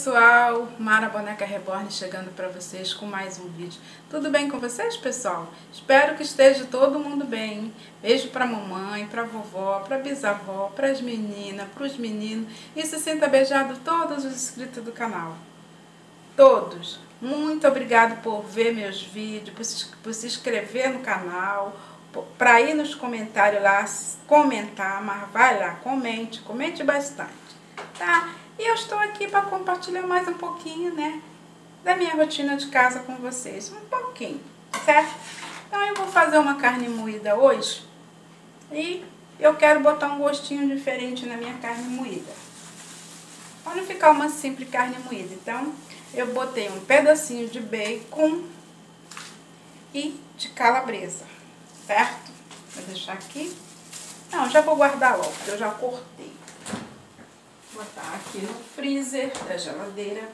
pessoal, Mara Boneca Reborn chegando para vocês com mais um vídeo. Tudo bem com vocês, pessoal? Espero que esteja todo mundo bem. Beijo para mamãe, para vovó, para bisavó, para as meninas, para os meninos e se sinta beijado todos os inscritos do canal. Todos. Muito obrigado por ver meus vídeos, por se, por se inscrever no canal, para ir nos comentários lá, comentar, mas vai lá, comente, comente bastante, tá? E eu estou aqui para compartilhar mais um pouquinho, né, da minha rotina de casa com vocês. Um pouquinho, certo? Então eu vou fazer uma carne moída hoje e eu quero botar um gostinho diferente na minha carne moída. Para não ficar uma simples carne moída. Então eu botei um pedacinho de bacon e de calabresa, certo? Vou deixar aqui. Não, já vou guardar logo, porque eu já cortei botar aqui no freezer da geladeira.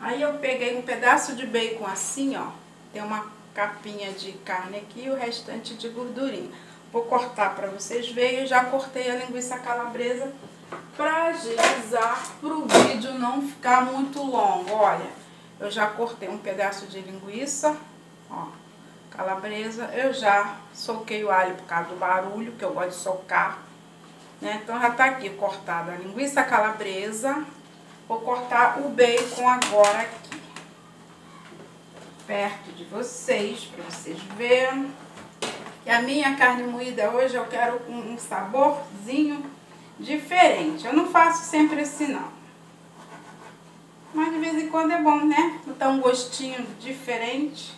Aí eu peguei um pedaço de bacon assim, ó. Tem uma capinha de carne aqui e o restante de gordurinha. Vou cortar para vocês verem. Eu já cortei a linguiça calabresa para agilizar pro vídeo não ficar muito longo. Olha, eu já cortei um pedaço de linguiça, ó, calabresa. Eu já soquei o alho por causa do barulho, que eu gosto de socar. Né? Então já tá aqui cortada a linguiça calabresa. Vou cortar o bacon agora aqui. Perto de vocês, para vocês verem. E a minha carne moída hoje eu quero um, saborzinho diferente. Eu não faço sempre assim não. Mas de vez em quando é bom, né? Botar um gostinho diferente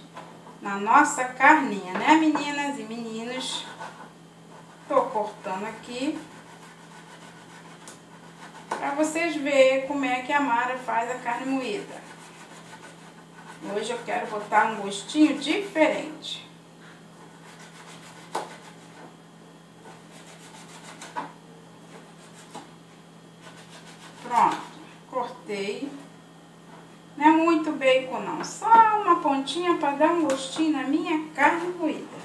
na nossa carninha, né meninas e meninos? Tô cortando aqui para vocês verem como é que a Mara faz a carne moída. Hoje eu quero botar um gostinho diferente. Pronto, cortei. Não é muito bacon não, só uma pontinha para dar um gostinho na minha carne moída.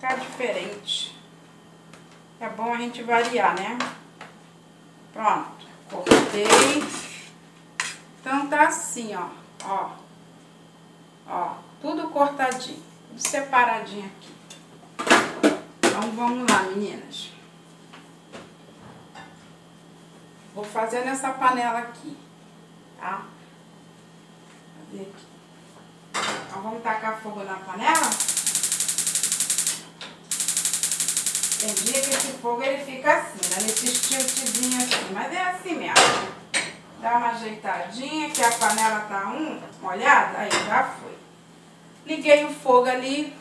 Tá diferente. É bom a gente variar, né? Pronto, cortei. Então tá assim, ó, ó. Ó, tudo cortadinho, tudo separadinho aqui. Então vamos lá, meninas. Vou fazer nessa panela aqui, tá? Fazer aqui. Então vamos tacar fogo na panela. Tem dia que esse fogo ele fica assim, né? Nesse tiltzinho assim, mas é assim mesmo. Dá uma ajeitadinha, que a panela tá um, molhada, aí já foi. Liguei o fogo ali.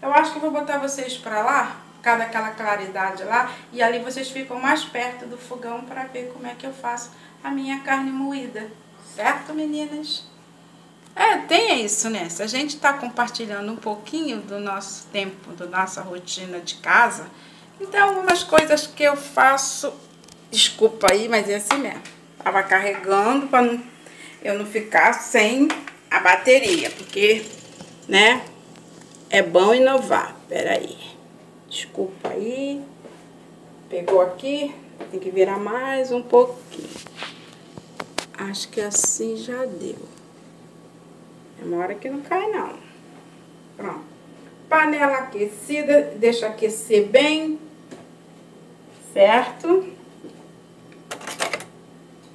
Eu acho que vou botar vocês pra lá, por causa daquela claridade lá, e ali vocês ficam mais perto do fogão pra ver como é que eu faço a minha carne moída. Certo, meninas? É, tem isso, né? Se a gente está compartilhando um pouquinho do nosso tempo, da nossa rotina de casa, então algumas coisas que eu faço, desculpa aí, mas é assim mesmo. Tava carregando para eu não ficar sem a bateria, porque, né, é bom inovar. Pera aí. Desculpa aí. Pegou aqui, tem que virar mais um pouquinho. Acho que assim já deu. É uma hora que não cai, não. Pronto. Panela aquecida, deixa aquecer bem, certo?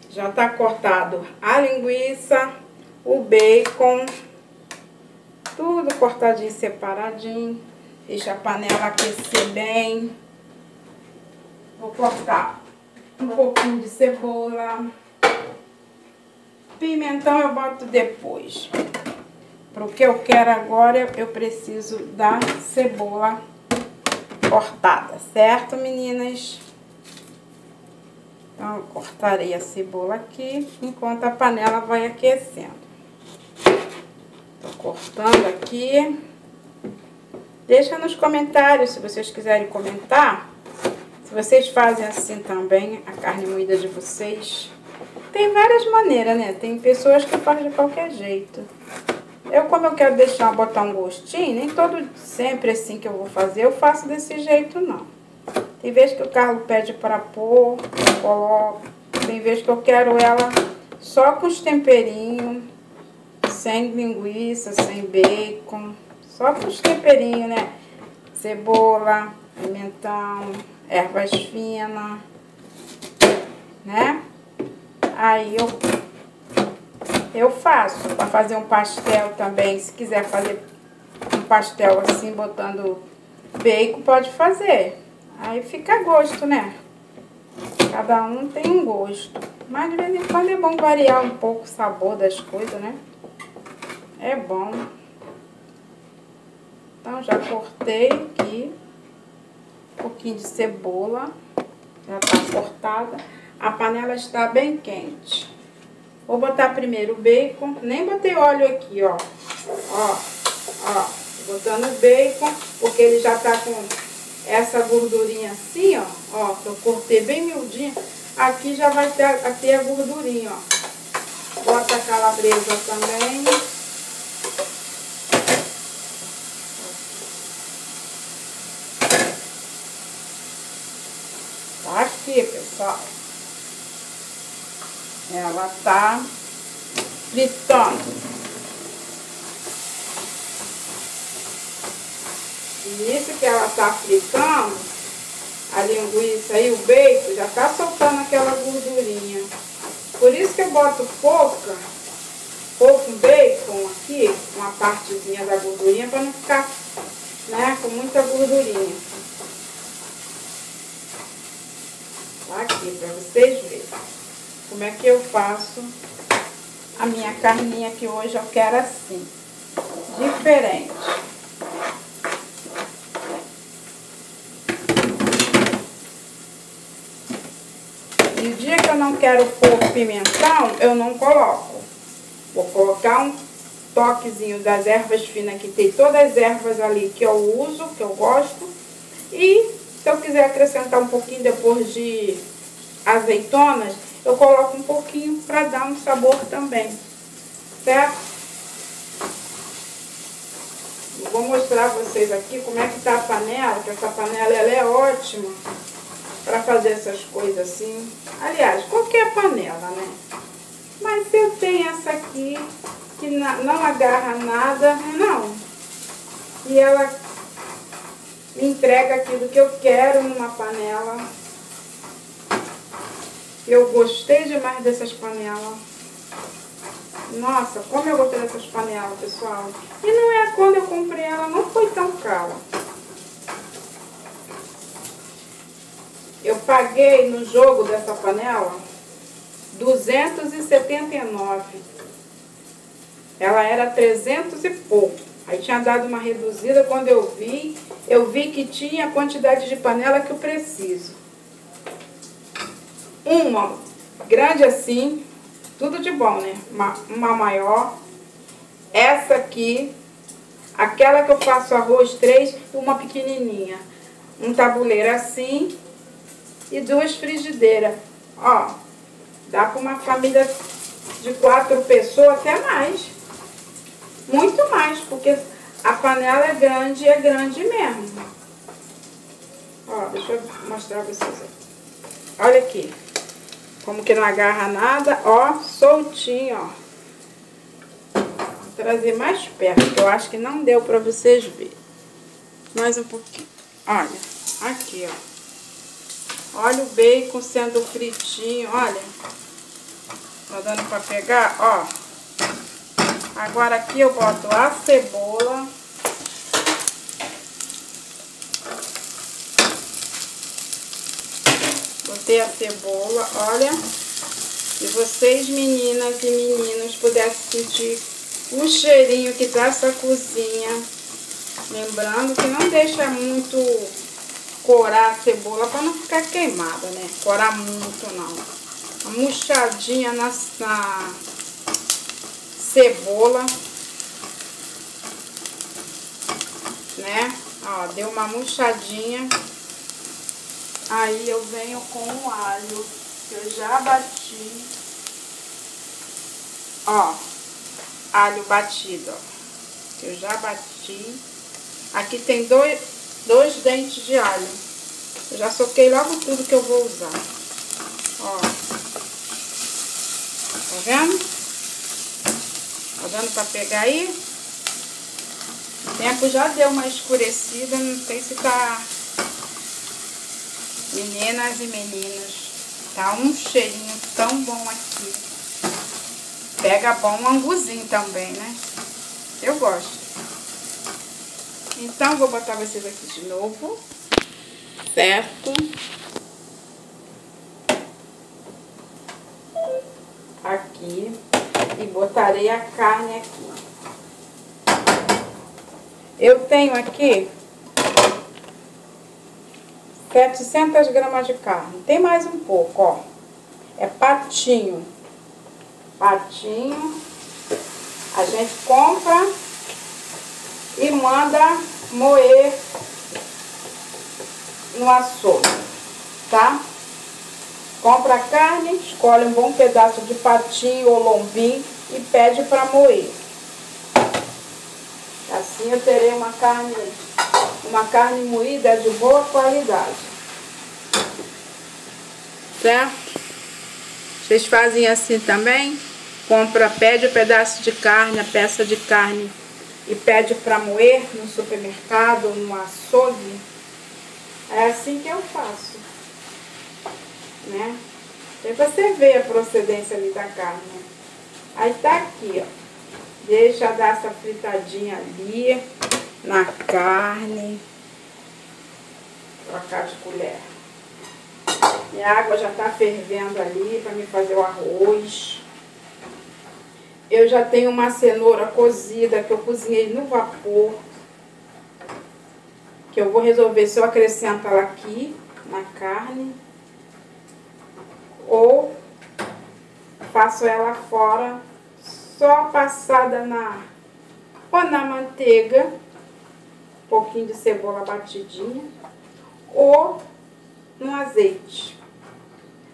Já tá cortado a linguiça, o bacon, tudo cortadinho, separadinho. Deixa a panela aquecer bem. Vou cortar um pouquinho de cebola. Pimentão eu boto depois. Para o que eu quero agora, eu preciso da cebola cortada, certo, meninas? Então, eu cortarei a cebola aqui, enquanto a panela vai aquecendo. Tô cortando aqui. Deixa nos comentários, se vocês quiserem comentar, se vocês fazem assim também, a carne moída de vocês. Tem várias maneiras, né? Tem pessoas que fazem de qualquer jeito. Eu, como eu quero deixar, botar um gostinho, nem todo sempre assim que eu vou fazer, eu faço desse jeito, não. Tem vezes que o Carlos pede para pôr, eu coloco. Tem vezes que eu quero ela só com os temperinhos, sem linguiça, sem bacon, só com os temperinhos, né? Cebola, pimentão, ervas finas, né? Aí eu, eu faço para fazer um pastel também, se quiser fazer um pastel assim, botando bacon, pode fazer. Aí fica a gosto, né? Cada um tem um gosto. Mas de vez em quando é bom variar um pouco o sabor das coisas, né? É bom. Então já cortei aqui um pouquinho de cebola. Já tá cortada. A panela está bem quente. Vou botar primeiro o bacon. Nem botei óleo aqui, ó. Ó, ó. Botando o bacon, porque ele já tá com essa gordurinha assim, ó, ó, que eu cortei bem miudinha, aqui já vai ter, aqui a gordurinha, ó. Bota a calabresa também. Tá aqui, pessoal. Ela tá fritando. nisso que ela tá fritando, a linguiça e o bacon já tá soltando aquela gordurinha. Por isso que eu boto pouca, pouco bacon aqui, uma partezinha da gordurinha, para não ficar né, com muita gordurinha. Tá aqui, para vocês verem como é que eu faço a minha carninha que hoje eu quero assim, diferente. E o dia que eu não quero pôr pimentão, eu não coloco. Vou colocar um toquezinho das ervas finas, que tem todas as ervas ali que eu uso, que eu gosto. E se eu quiser acrescentar um pouquinho depois de azeitonas, eu coloco um pouquinho para dar um sabor também, certo? vou mostrar pra vocês aqui como é que tá a panela, que essa panela ela é ótima para fazer essas coisas assim. Aliás, qualquer panela, né? Mas eu tenho essa aqui, que não agarra nada, não. E ela me entrega aquilo que eu quero numa panela. Eu gostei demais dessas panelas. Nossa, como eu gostei dessas panelas, pessoal. E não é quando eu comprei ela, não foi tão cara. Eu paguei no jogo dessa panela 279. Ela era 300 e pouco. Aí tinha dado uma reduzida quando eu vi. Eu vi que tinha a quantidade de panela que eu preciso. Uma grande assim, tudo de bom, né? Uma, uma maior. Essa aqui, aquela que eu faço arroz três, uma pequenininha. Um tabuleiro assim e duas frigideiras. Ó, dá para uma família de quatro pessoas, até mais. Muito mais, porque a panela é grande e é grande mesmo. Ó, deixa eu mostrar pra vocês. Olha aqui. Como que não agarra nada, ó, soltinho, ó. Vou trazer mais perto, que eu acho que não deu pra vocês verem. Mais um pouquinho. Olha, aqui, ó. Olha o bacon sendo fritinho, olha. Tá dando pra pegar, ó. Agora aqui eu boto a cebola. Botei a cebola, olha. Se vocês, meninas e meninos, pudessem sentir o cheirinho que tá essa cozinha. Lembrando que não deixa muito corar a cebola para não ficar queimada, né? Corar muito não. Uma murchadinha na, na cebola, né? Ó, deu uma murchadinha. Aí eu venho com o alho que eu já bati. Ó, alho batido, ó. Que eu já bati. Aqui tem dois, dois dentes de alho. Eu já soquei logo tudo que eu vou usar. Ó. Tá vendo? Tá dando pra pegar aí? O tempo já deu uma escurecida, não sei se tá... Meninas e meninos, tá um cheirinho tão bom aqui. Pega bom um anguzinho também, né? Eu gosto. Então, vou botar vocês aqui de novo. Certo? Aqui. E botarei a carne aqui. Eu tenho aqui 700 gramas de carne. Tem mais um pouco, ó. É patinho. Patinho. A gente compra e manda moer no açougue, tá? Compra a carne, escolhe um bom pedaço de patinho ou lombinho e pede para moer. Assim eu terei uma carne, uma carne moída de boa qualidade. Certo? Vocês fazem assim também? Compra, pede um pedaço de carne, a peça de carne e pede para moer no supermercado, no açougue. É assim que eu faço. Né? Aí você vê a procedência ali da carne. Aí tá aqui, ó. Deixa dar essa fritadinha ali na carne. Trocar de colher. Minha água já tá fervendo ali para me fazer o arroz. Eu já tenho uma cenoura cozida que eu cozinhei no vapor. Que eu vou resolver se eu acrescento ela aqui na carne. Ou faço ela fora, só passada na, ou na manteiga, pouquinho de cebola batidinha, ou no azeite.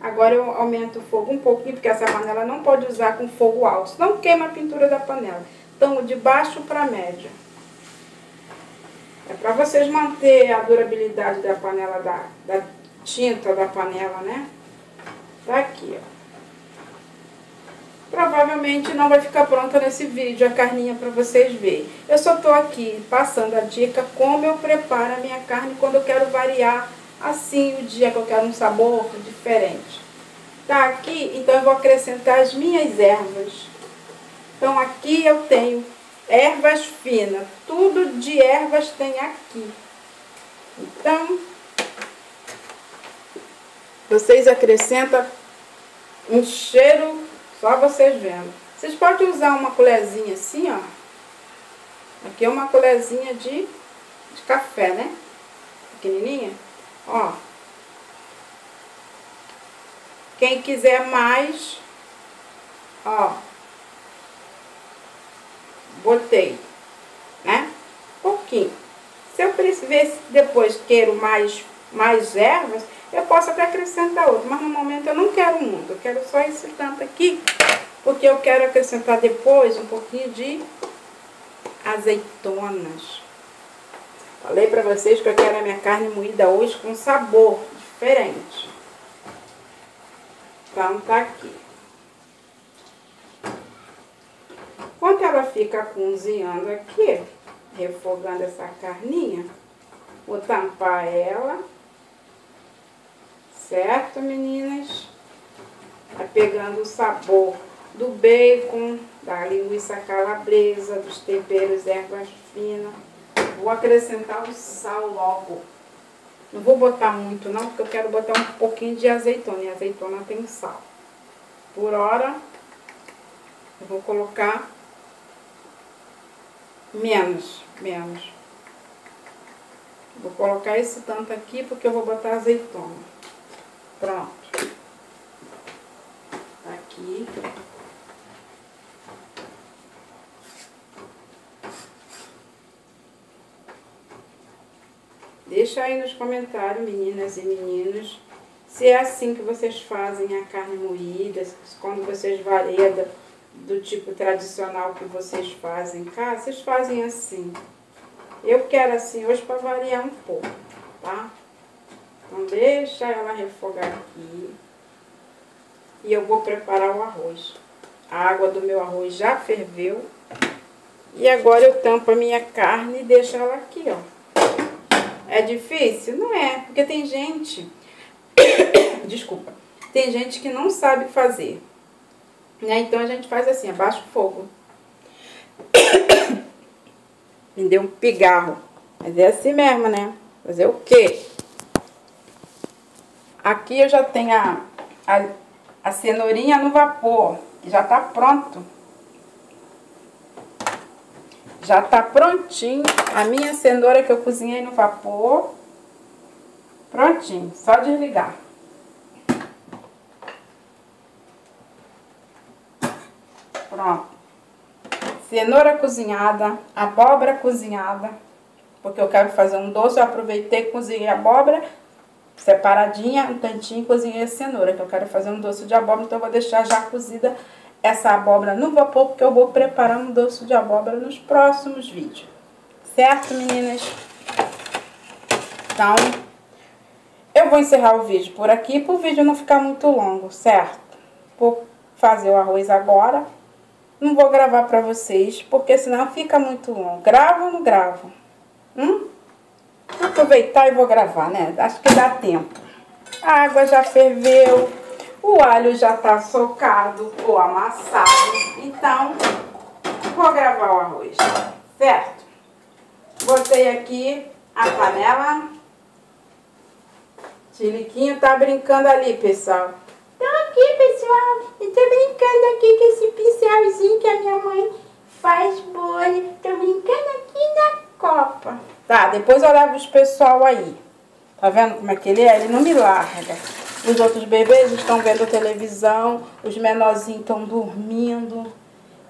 Agora eu aumento o fogo um pouquinho, porque essa panela não pode usar com fogo alto, não queima a pintura da panela. Então, de baixo para média. É para vocês manter a durabilidade da panela, da, da tinta da panela, né? Tá aqui, ó. Provavelmente não vai ficar pronta nesse vídeo a carninha para vocês verem. Eu só tô aqui passando a dica como eu preparo a minha carne quando eu quero variar assim o dia que eu quero um sabor diferente. Tá aqui, então eu vou acrescentar as minhas ervas. Então aqui eu tenho ervas finas, tudo de ervas tem aqui. Então, vocês acrescentam um cheiro, só vocês vendo. Vocês podem usar uma colherzinha assim, ó. Aqui é uma colherzinha de, de café, né? Pequenininha. Ó. Quem quiser mais, ó. Botei, né? Pouquinho. Se eu ver depois quero mais, mais ervas, eu posso até acrescentar outro. Mas no momento eu não quero muito. Eu quero só esse tanto aqui. Porque eu quero acrescentar depois um pouquinho de azeitonas. Falei pra vocês que eu quero a minha carne moída hoje com sabor diferente. Então, tá aqui. Enquanto ela fica cozinhando aqui, refogando essa carninha, vou tampar ela. Certo, meninas? Vai pegando o sabor do bacon, da linguiça calabresa, dos temperos ervas finas. Vou acrescentar o sal logo. Não vou botar muito não, porque eu quero botar um pouquinho de azeitona. E azeitona tem sal. Por hora, eu vou colocar menos, menos. Vou colocar esse tanto aqui, porque eu vou botar azeitona. Pronto. Tá aqui. Deixa aí nos comentários, meninas e meninos, se é assim que vocês fazem a carne moída, quando vocês variam do tipo tradicional que vocês fazem cá, vocês fazem assim. Eu quero assim hoje para variar um pouco, tá? Então deixa ela refogar aqui. E eu vou preparar o arroz. A água do meu arroz já ferveu. E agora eu tampo a minha carne e deixo ela aqui, ó. É difícil? Não é, porque tem gente... Desculpa. Tem gente que não sabe fazer. Né? Então a gente faz assim, abaixa o fogo. Me deu um pigarro. Mas é assim mesmo, né? Fazer o quê? Aqui eu já tenho a, a, a cenourinha no vapor. Já tá pronto. Já tá prontinho a minha cenoura que eu cozinhei no vapor. Prontinho, só desligar. Pronto. Cenoura cozinhada, abóbora cozinhada, porque eu quero fazer um doce, eu aproveitei e cozinhei abóbora separadinha, um tantinho, cozinhei a cenoura, que eu quero fazer um doce de abóbora, então eu vou deixar já cozida essa abóbora no vapor, porque eu vou preparar um doce de abóbora nos próximos vídeos. Certo, meninas? Então, eu vou encerrar o vídeo por aqui, para o vídeo não ficar muito longo, certo? Vou fazer o arroz agora. Não vou gravar para vocês, porque senão fica muito longo. Gravo ou não gravo? Hum? Vou aproveitar e vou gravar, né? Acho que dá tempo. A água já ferveu, o alho já tá socado ou amassado. Então, vou gravar o arroz, certo? Botei aqui a panela. Tiliquinho tá brincando ali, pessoal. Tô aqui, pessoal. Eu tô brincando aqui com esse pincelzinho que a minha mãe faz bolha. Tô brincando aqui na copa. Tá, depois eu levo os pessoal aí. Tá vendo como é que ele é? Ele não me larga. Os outros bebês estão vendo televisão, os menorzinhos estão dormindo.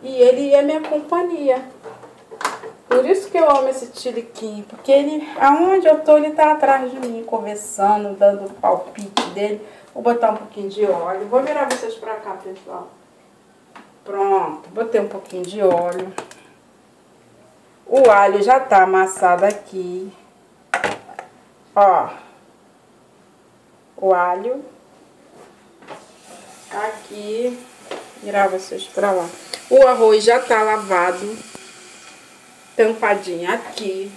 E ele é minha companhia. Por isso que eu amo esse tiliquinho, porque ele, aonde eu tô, ele tá atrás de mim, conversando, dando o palpite dele. Vou botar um pouquinho de óleo. Vou virar vocês pra cá, pessoal. Pronto, botei um pouquinho de óleo. O alho já tá amassado aqui. Ó. O alho. Aqui. Virar vocês pra lá. O arroz já tá lavado. Tampadinho aqui.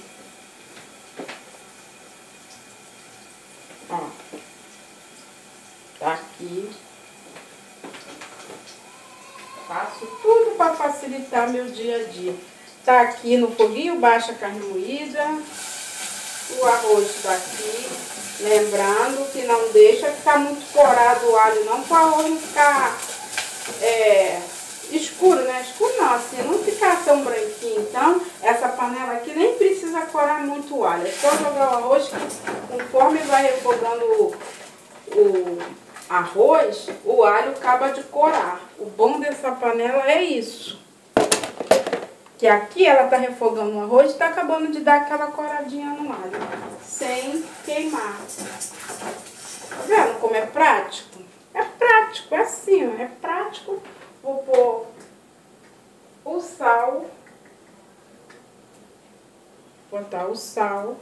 Ó. Tá aqui. Faço tudo para facilitar meu dia a dia. Tá aqui no foguinho baixo a carne moída. O arroz tá aqui. Lembrando que não deixa ficar muito corado o alho não, para o arroz não ficar é, escuro, né? Escuro não, assim, não ficar tão branquinho. Então, essa panela aqui nem precisa corar muito o alho. É só jogar o arroz que conforme vai refogando o, o arroz, o alho acaba de corar. O bom dessa panela é isso. Que aqui ela tá refogando o arroz e tá acabando de dar aquela coradinha no alho. Sem queimar. Tá vendo como é prático? É prático, é assim, ó. É prático. Vou pôr o sal. Botar o sal.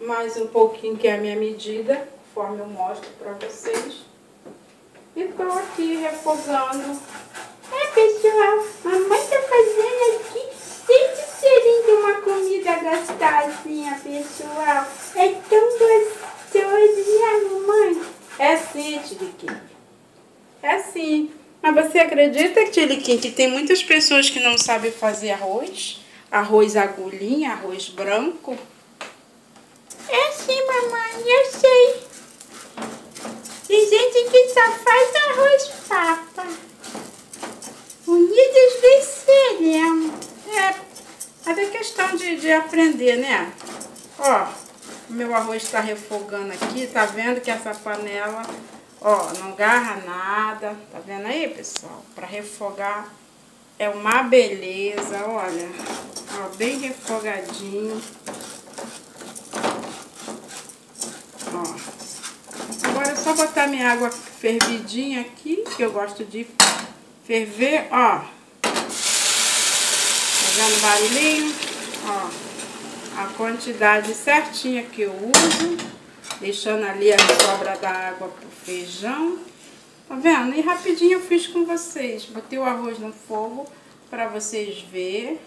Mais um pouquinho que é a minha medida, conforme eu mostro pra vocês. E tô aqui refogando mamãe tá fazendo aqui sempre servindo uma comida gostosinha, pessoal. É tão gostoso, né, mamãe? É sim, Tiliquim. É sim. Mas você acredita, Tiliquim, que tem muitas pessoas que não sabem fazer arroz? Arroz agulhinha, arroz branco? É sim, mamãe, eu sei. Tem gente que só faz arroz papa. Unidas venceremos. É, mas é questão de, de aprender, né? Ó, meu arroz está refogando aqui, tá vendo que essa panela, ó, não garra nada. Tá vendo aí, pessoal? Para refogar é uma beleza, olha. Ó, bem refogadinho. Ó. Agora é só botar minha água fervidinha aqui, que eu gosto de ferver, ó. Tá vendo o barulhinho? Ó. A quantidade certinha que eu uso. Deixando ali a sobra da água pro feijão. Tá vendo? E rapidinho eu fiz com vocês. Botei o arroz no fogo para vocês verem.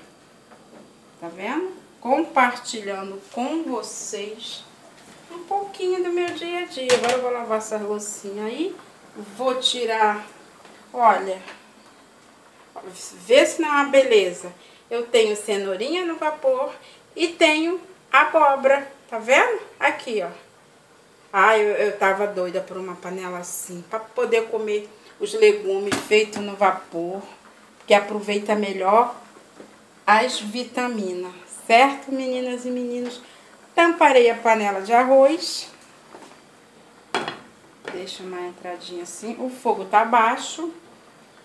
Tá vendo? Compartilhando com vocês um pouquinho do meu dia a dia. Agora eu vou lavar essa loucinha aí. Vou tirar, olha, vê se não é uma beleza. Eu tenho cenourinha no vapor e tenho abóbora, tá vendo? Aqui, ó. Ah, eu, eu tava doida por uma panela assim, para poder comer os legumes feitos no vapor, que aproveita melhor as vitaminas, certo, meninas e meninos? Tamparei a panela de arroz. Deixa uma entradinha assim. O fogo tá baixo,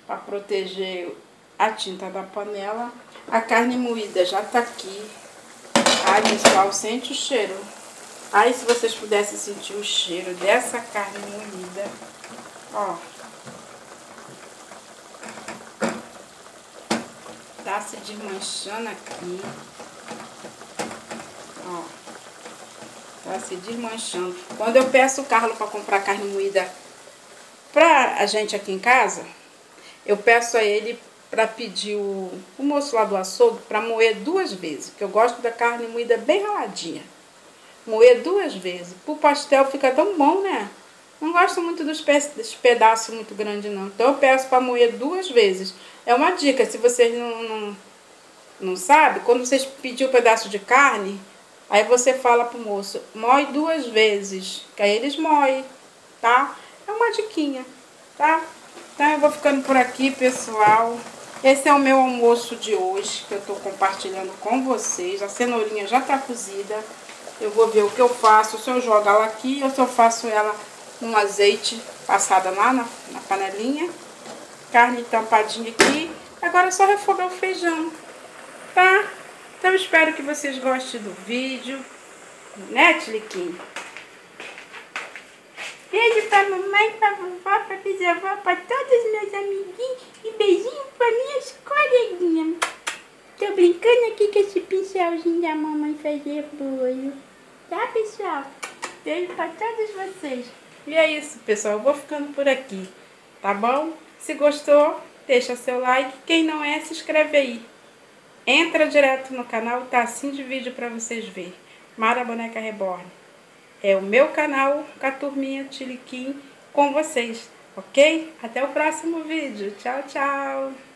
para proteger a tinta da panela. A carne moída já tá aqui. Ai, pessoal, sente o cheiro. Ai, se vocês pudessem sentir o cheiro dessa carne moída. Ó. Tá se desmanchando aqui. Ó. Tá se desmanchando. Quando eu peço o Carlos para comprar carne moída pra a gente aqui em casa, eu peço a ele para pedir o, o moço lá do açougue para moer duas vezes, porque eu gosto da carne moída bem raladinha. Moer duas vezes. Pro pastel fica tão bom, né? Não gosto muito dos, pe pedaços muito grandes, não. Então eu peço para moer duas vezes. É uma dica, se vocês não, não, não sabem, quando vocês pedir um pedaço de carne, aí você fala pro moço, moe duas vezes, que aí eles moem, tá? É uma diquinha, tá? Então eu vou ficando por aqui, pessoal. Esse é o meu almoço de hoje, que eu tô compartilhando com vocês. A cenourinha já tá cozida. Eu vou ver o que eu faço, se eu jogo ela aqui ou se eu faço ela com azeite passada lá na, na panelinha. Carne tampadinha aqui. Agora é só refogar o feijão, tá? Então espero que vocês gostem do vídeo. Né? Beijo pra mamãe, pra vovó, pra bisavó, pra todos os meus amiguinhos e beijinho pra minhas coleguinhas. Tô brincando aqui com esse pincelzinho da mamãe fazer bolo. Tá, pessoal? Beijo pra todos vocês. E é isso, pessoal. Eu vou ficando por aqui, tá bom? Se gostou, deixa seu like. Quem não é, se inscreve aí. Entra direto no canal, tá assim de vídeo pra vocês verem. Mara Boneca Reborn é o meu canal com a turminha Tiliquim com vocês, ok? Até o próximo vídeo. Tchau, tchau!